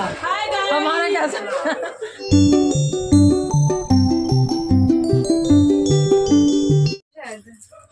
वाला हमारा क्या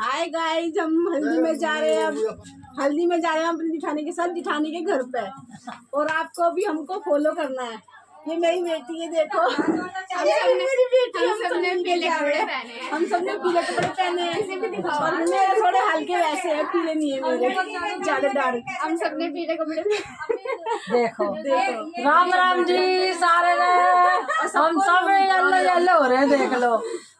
हाय गाइस हम हल्दी में जा रहे हैं अब हल्दी में जा रहे हैं अपनी जिठानी के साथ जिठानी के घर पे। और आपको भी हमको फॉलो करना है। ये मेरी बेटी है देखो। मेरी बेटी हम सबने पीले कपड़े पहने हैं। हम सबने पीले कपड़े पहने हैं। और मेरे थोड़े हल्के वैसे हैं पीले नहीं है मेरे। ज़्यादा डार्क हम सबने पीले कपड़े देखो देखो। राम राम जी सारे ने। हम सब येलो येलो हो रहे हैं देख लो।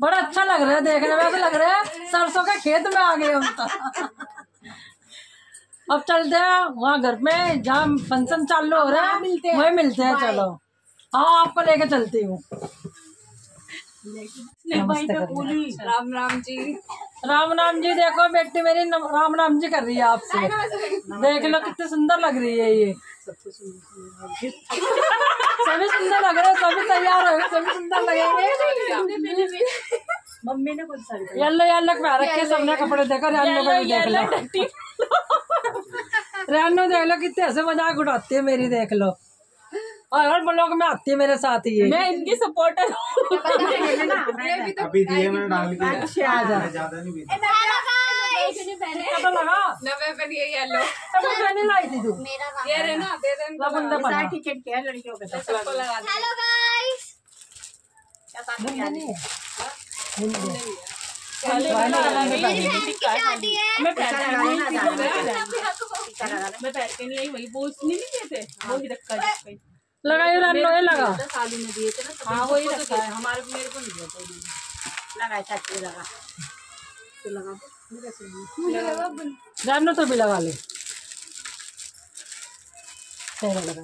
बड़ा अच्छा लग रहा है देखने में। लग रहा है सरसों के खेत में आ गए हम तो। अब चलते हैं वहाँ घर में जहाँ फ़ंक्शन चालू हो रहा है मिलते वही मिलते हैं चलो। हाँ आपको लेके चलती हूँ। राम राम जी। राम राम जी देखो बेटी मेरी राम राम जी कर रही है आपसे। देख लो कितनी सुंदर लग रही है ये। सभी सुंदर लग रहे हैं सभी तैयार हो गए सभी सुंदर लगेंगे मम्मी ने कुछ साड़ी येलो येलो पहन रखे सबने कपड़े देखो रेनो को भी देख लो। रेनो देख लो कितने ऐसे मज़ाक उड़ाती है मेरी देख लो। और हर ब्लॉग में आती है मेरे साथ ही। ये मैं इनकी सपोर्टर अभी दिए मैंने डाल के। अच्छा ज़्यादा नहीं भी पता लगा नवे पर ये येलो तब मैंने लाई थी तू है मैं पैर के। नहीं आई वही वो उसने नहीं दिए थे वो ही। रखा जिस पे लगाई लगा। ने दिए थे ना हाँ वही रखा है। हमारे मेरे को नहीं था लगा चाची लगा। तो लगा रेनो तो भी लगा? ले तेरा लगा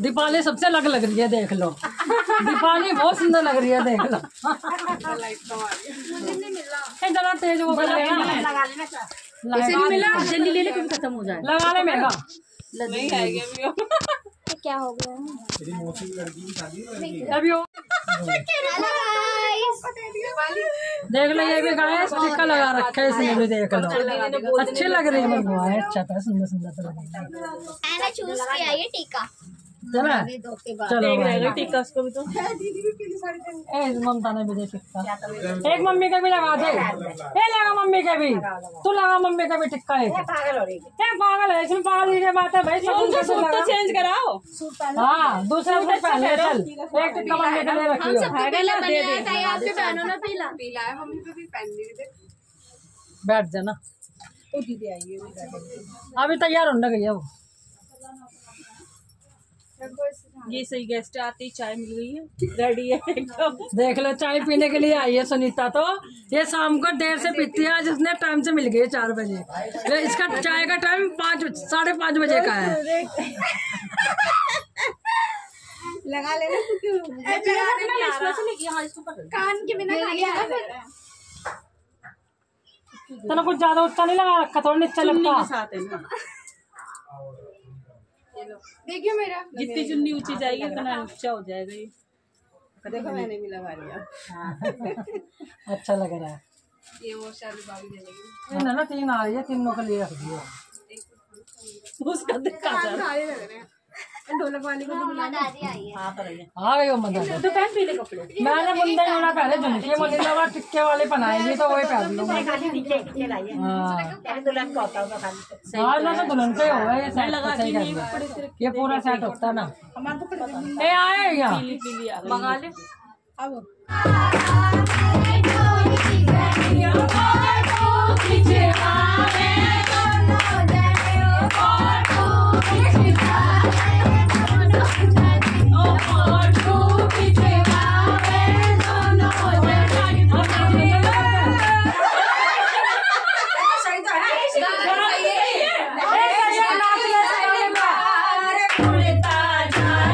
दीपाली सबसे अलग लग रही है देख लो। दीपाली बहुत सुंदर लग रही है देख लो। जरा तेज वो लेना लगा लगा ले ले हो लगा नहीं आएगा अभी क्या हो गया? तेरी मौसी की लड़की की शादी है। अभी देख लो ये भी गाय टीका लगा रखा है इसने भी देख लो। अच्छी लग रही है अच्छा था सुंदर सुंदर तो है। मैंने चूज़ किया ये टीका। चलो चलो भाई। टीका उसको भी तो। ए ममता ने भी दे टिक्का। एक मम्मी का भी लगा दे। ए लगा मम्मी का भी। तू लगा मम्मी का भी टिक्का एक। पागल ए पागल है इसमें पागल की बात है भाई? तो चेंज कराओ। हाँ दूसरा सूट पहन ले चल। एक टिक्का मम्मी के लिए रखियो पीला बनाया था ये आपके बहनों ने पीला। पीला है मम्मी पे भी पहन ली बैठ जाना दीदी आई अभी तैयार होने गई है वो। ये सही गेस्ट आती चाय मिल गई है। रेडी है एकदम। देख लो चाय पीने के लिए आई है सुनीता तो। ये शाम को देर से पीती है आज इसने टाइम से मिल गई है चार बजे। इसका चाय का टाइम पाँच साढ़े पाँच बजे का है। लगा लेना तू क्यों? कान के बिना तो कुछ ज़्यादा ऊँचा नहीं लगा रखा थोड़ा नीचे लगता है देखिए मेरा। जितनी चुन्नी ऊँची जाएगी उतना ऊँचा हो जाएगा ये। देखो मैंने भी लगा लिया। अच्छा लग रहा है। ये वो शादी बाबी दे देगी ना ना तीन आ रही है तीनों के लिए रख दियो। उसका दिखा जा सारे लग रहे हैं। ढोलक वाली को तो आई है। आ गई वो तो पहन पीले कपड़े। मैंने पहले झुमके मुझे लगा टिक्के वाले बनाएँगे तो वही पहन लूँगा। हाँ। हाँ। ना तो दुल्हन का होगा ये सेट तो सही कर ये पूरा सेट होता है ना ए आए यहाँ। पीली पीली आ गई। मंगा ले।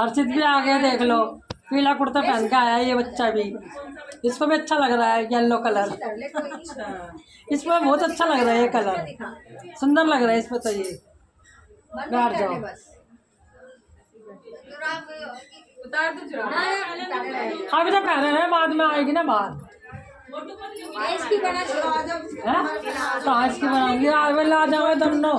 हर्षित भी आ गया, देख लो। पीला कुर्ता पहन के आया ये बच्चा भी। इसको भी अच्छा लग रहा है येलो कलर इसमें बहुत अच्छा लग रहा है ये कलर सुंदर लग रहा है इसमें तो ये। बैठ जाओ। अभी तो पहने हैं, बाद में आएगी ना बात। हैं? कहाँ इसकी बनाऊँगी। ला जाओ दोनों।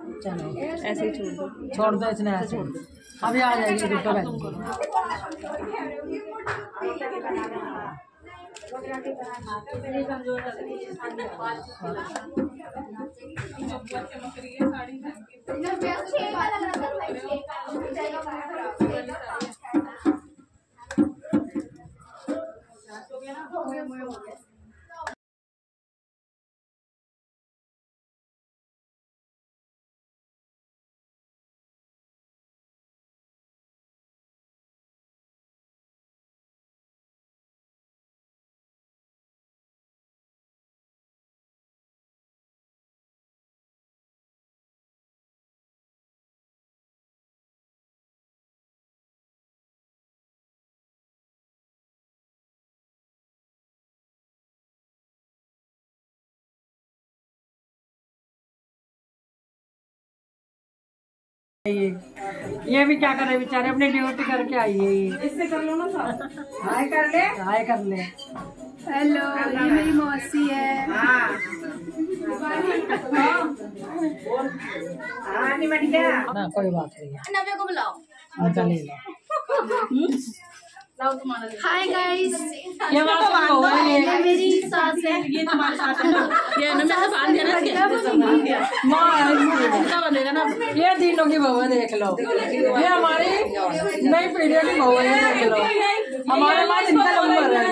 चलो ऐसे ही छोड़ दो। छोड़ दो इसने ऐसे अभी आ जाएगी रुको बहन ये ये भी क्या कर रहे बेचारे? अपनी ड्यूटी करके आई है ये इससे कर लो ना हाय कर ले। हाय कर ले। हेलो ये मेरी मौसी है। ना कोई बात नहीं। है नव्या को बुलाओ। अच्छा ले लो हाय गाइस ये तो ये मेरी सास है ये तुम्हारी सास है ये ना बाँध माँ है। ये तीनों की बहुत देख लो ये हमारी नई पीढ़ी की बहुत देख लो हमारे पास इनका नंबर है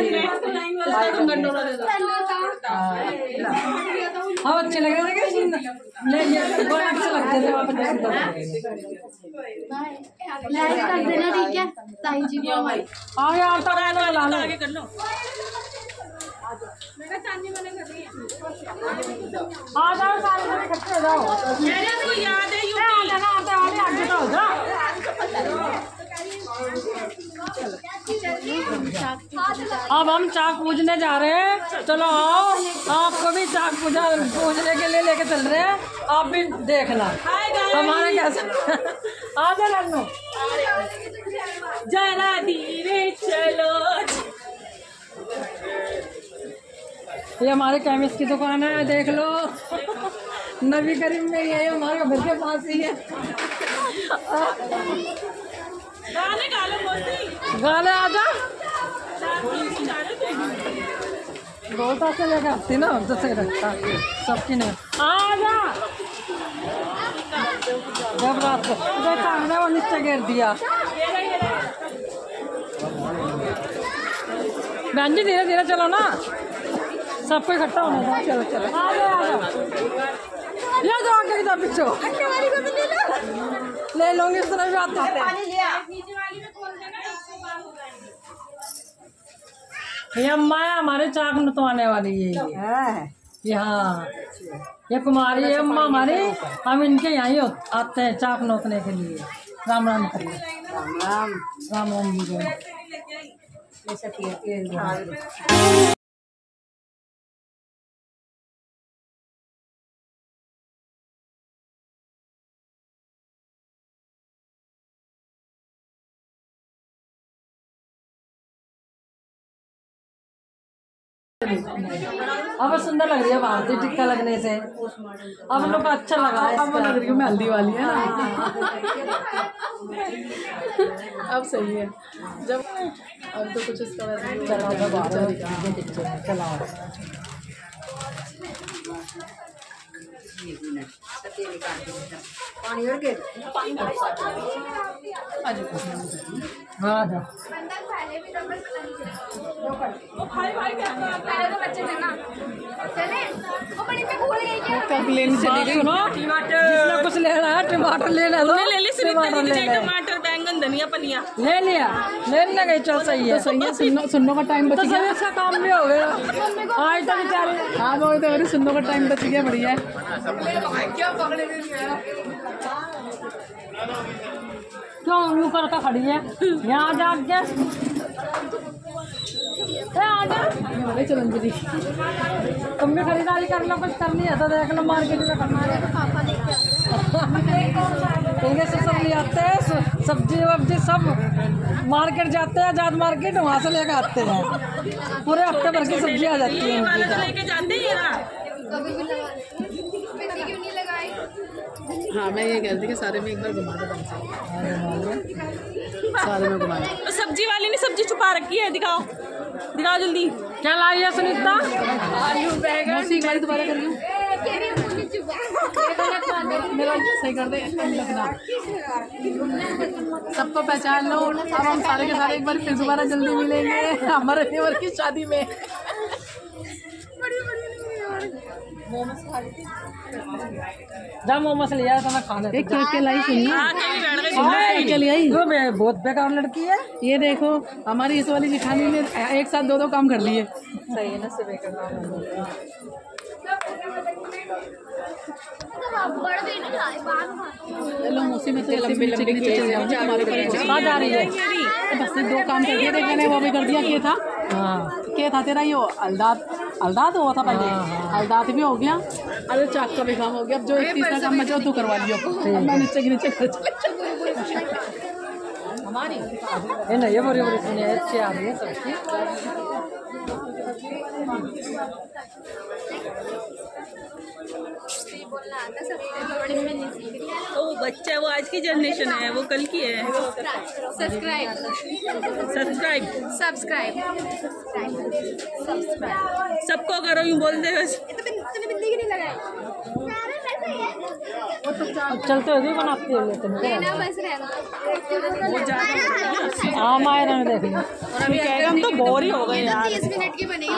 हाँ अच्छे लग रहे थे क्या नहीं ये बहुत अच्छे लगते थे आप अच्छे लाइक कर देना ठीक है ताई जी को हाँ यार तो रहने वाला आगे कर लो आ जाओ सारे जने इकट्ठे हो जाओ मेरे को याद है यूपी आ जाना आते वाले आगे तो जाओ अब हम चाक पूजने जा रहे हैं। चलो आओ। आपको भी चाक पूजा पूजने के लिए लेके चल रहे हैं। आप भी देखना। हमारे कैसे आ जाओ लन्नू जरा धीरे चलो। ये हमारे केमिस्ट की दुकान है देख लो। नबी करीम में ही है ये हमारे घर के पास ही है। गाने आ जा। बहुत ऐसे लेकर आती ना जैसे रखता। सबकी ने। आ जा। जब रात को देखा हमने वो नीचे गिर दिया। बहन जी धीरे धीरे चलो ना। सबको इकट्ठा होना था। चलो चलो। आ जाओ आ जाओ ले जाओ आगे इधर पीछे। ले लूँगी इस तरह भी आते हैं। ये अम्मा है हमारे चाक नतवाने वाली है। ये ये हाँ। ये कुमारी है अम्मा हमारी हम इनके यहाँ ही आते हैं चाक नोतने के लिए। राम राम करिए। राम राम। राम जी अब सुंदर लग रही है भारतीय टिक्का लगने से। अब लोग को अच्छा लगा है अब लग रही हूँ मैं हल्दी वाली है ना? अब सही है। जब अब तो कुछ इसका वैसे ही। चलो होगा, अब बाहर बेचारी का। चलाओ हाँ। कब लेने लेना है टमाटर लेना टमाटर ले ले टमाटर धनिया पनिया। ले लिया। ले लेने गई चल सही है। तो सही है सुनने सुनने का टाइम बच तो गया। अच्छा काम भी हो गया। आज तो बेचारे हाँ तो तो अरे सुनने का टाइम बच गया बढ़िया। है क्यों यूँ करके खड़ी है? यहाँ जा चलंजरी तुम भी खरीदारी कर लो कुछ करनी है तो देख लो मार्केट में करना है। इनके से सब ले आते हैं सब्ज़ी वब्जी सब मार्केट जाते हैं आज़ाद मार्केट वहाँ से लेकर आते हैं। पूरे हफ़्ते भर की सब्ज़ी आ जाती है ये वाला इनकी। लेके जाते। ही हाँ मैं ये कह रही थी कि सारे में एक बार घुमा दो सारे में घुमा दो। तो सब्ज़ी वाली ने सब्ज़ी छुपा रखी है दिखाओ। दिखाओ जल्दी। क्या लाई है सुनीता? एक बार दोबारा करियो। मेरा सही कर दे सबको पहचान लो अब हम सारे के सारे एक बार फिर दोबारा जल्दी मिलेंगे हमारे देवर की शादी में। जा मोमोस तो मैं एक लाई सुनिए गई हूँ। आई बहुत बेकार लड़की है। ये देखो हमारी इस वाली जिठानी ने एक साथ दो दो काम कर लिए। सही है ना से बेकार चलो में तो लंबी लंबी रही है। बस दो काम कर देख मैंने वो भी कर दिया क्या था? हाँ। क्या था तेरा ये? अलदात अलदात हुआ था पहले? अलदात भी हो गया। अरे चाक का भी काम हो गया। अब जो एक तीसरा काम बचा तू करवा लियो। मैं नीचे के नीचे कर ये नहीं है बड़ी बड़ी सुनिए अच्छी आ रही है सबकी। वो बच्चा है वो आज की जनरेशन है वो कल की है। सब्सक्राइब सब्सक्राइब सब्सक्राइब सबको करो यूँ बोलते हो बस। तूने बिंदी की नहीं लगाई। अब चलते हुए बनाते हो लेते हैं हाँ देखेंगे कहेगा हम तो बोर ही हो गए यार तीस मिनट की बनी है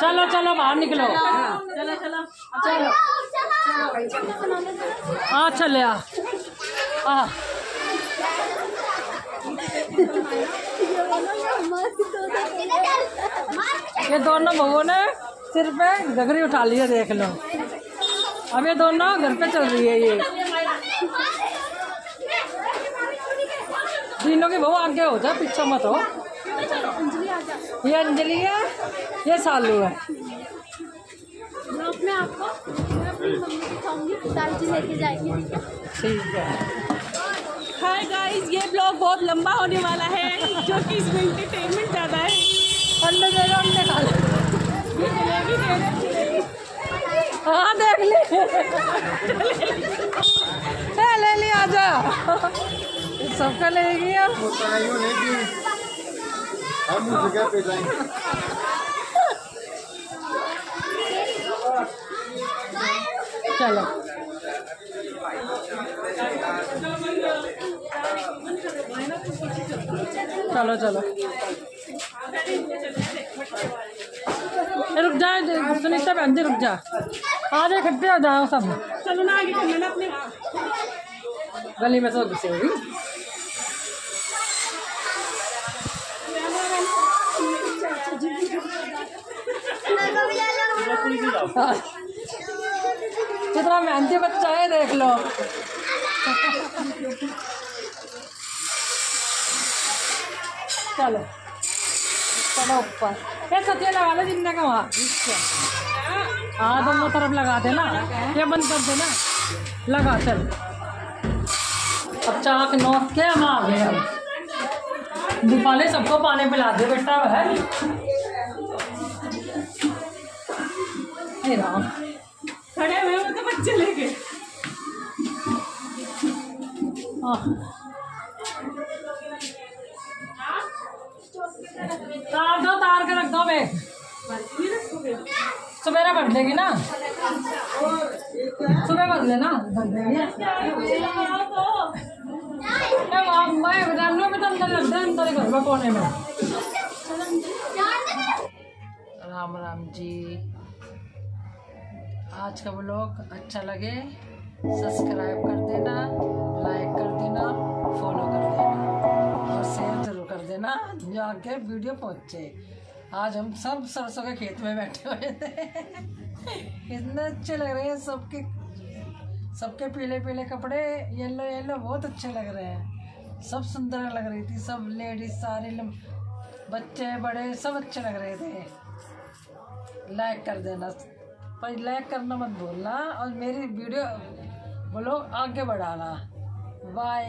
चलो चलो, बाहर निकलो। चलो चलो हाँ चले आ। ये दोनों बहुओं ने सिर पे गगरी उठा ली है, देख लो। अब ये दोनों घर पे चल रही है ये। तीनों की बहू आगे हो जाए पीछे मत हो। ये अंजलि है ये सालू है। मैं आपको मैं अपनी मम्मी को खाऊँगी दालची लेके जाएँगे ठीक है? हाय गाइस ये ब्लॉग बहुत लंबा होने वाला है जो कि इसमें एंटरटेनमेंट ज़्यादा है। अंडे दे दो अंडे खा ले रहे हैं, देख ली। ले ली आजा सबका कि हम जगह पे जाएँगे चलो चलो। चलो रुक जा सुनीता बहन जी रुक जा। आ जाए इकट्ठे हो जाओ सब। चलो ना आगे चलना ना अपने। गली में तो घुसे होगी जितना मेहनती बच्चा है, देख लो। चलो। चलो ऊपर। ये सत्य लगा लो जितने का वहाँ हाँ दोनों तरफ़ लगा देना ये बंद कर देना लगा, चल। अब चाक नोट के हम आ गए दीपाली सबको पानी पिला दे, बेटा वह खड़े हुए तो बच्चे लेके आह। तार दो, तार के रख दो बे। सवेरे भर देगी ना? सुबह भर लेना मैं तो अंदर लग रहा है राम राम जी। आज का ब्लॉग अच्छा लगे सब्सक्राइब कर देना लाइक कर देना फॉलो कर देना और शेयर ज़रूर कर देना जो आगे वीडियो पहुँचे। आज हम सब सरसों के खेत में बैठे हुए थे। इतने अच्छे लग रहे हैं सबके सबके पीले पीले कपड़े येलो येलो बहुत अच्छे लग रहे हैं। सब सुंदर लग रही थी, सब लेडीज़ सारे बच्चे बड़े, सब अच्छे लग रहे थे। लाइक कर देना। पर लाइक करना मत भूलना और मेरी वीडियो बोलो आगे बढ़ाना। बाय